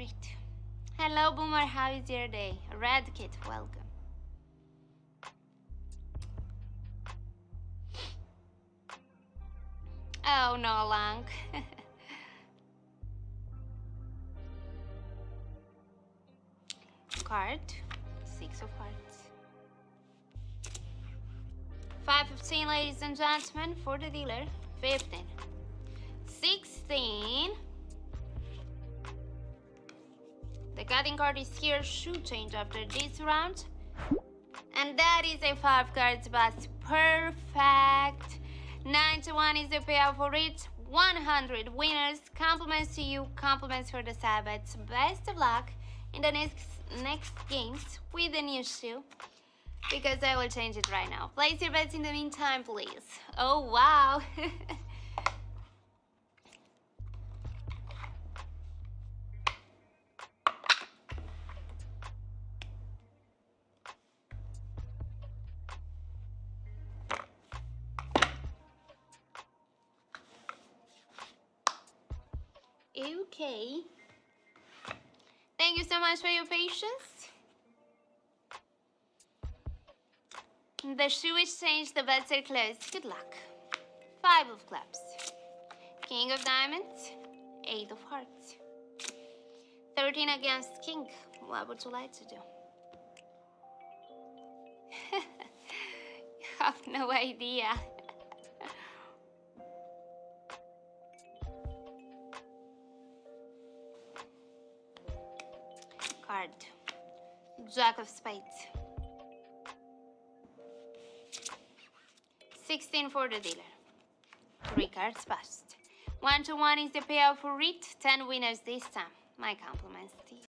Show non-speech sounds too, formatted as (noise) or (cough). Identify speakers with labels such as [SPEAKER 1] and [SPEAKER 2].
[SPEAKER 1] it. Hello, Boomer. How is your day? Red Kit, welcome. Oh, no, Lang. (laughs) Card. Six of hearts. Five fifteen, ladies and gentlemen, for the dealer. Fifteen. Sixteen. The cutting card is here. Should change after this round. And that is a five cards bust. Perfect. 91 is the payout for it. 100 winners. Compliments to you. Compliments for the side bets. Best of luck in the next next games with the new shoe. Because I will change it right now. Place your bets in the meantime, please. Oh, wow. (laughs) okay. Thank you so much for your patience. The shoe is changed, the bets are closed. Good luck. Five of clubs. King of diamonds. Eight of hearts. 13 against king. What would you like to do? (laughs) you have no idea. Card. Jack of spades. 16 for the dealer. Three cards passed. One to one is the payout for it. 10 winners this time. My compliments to you.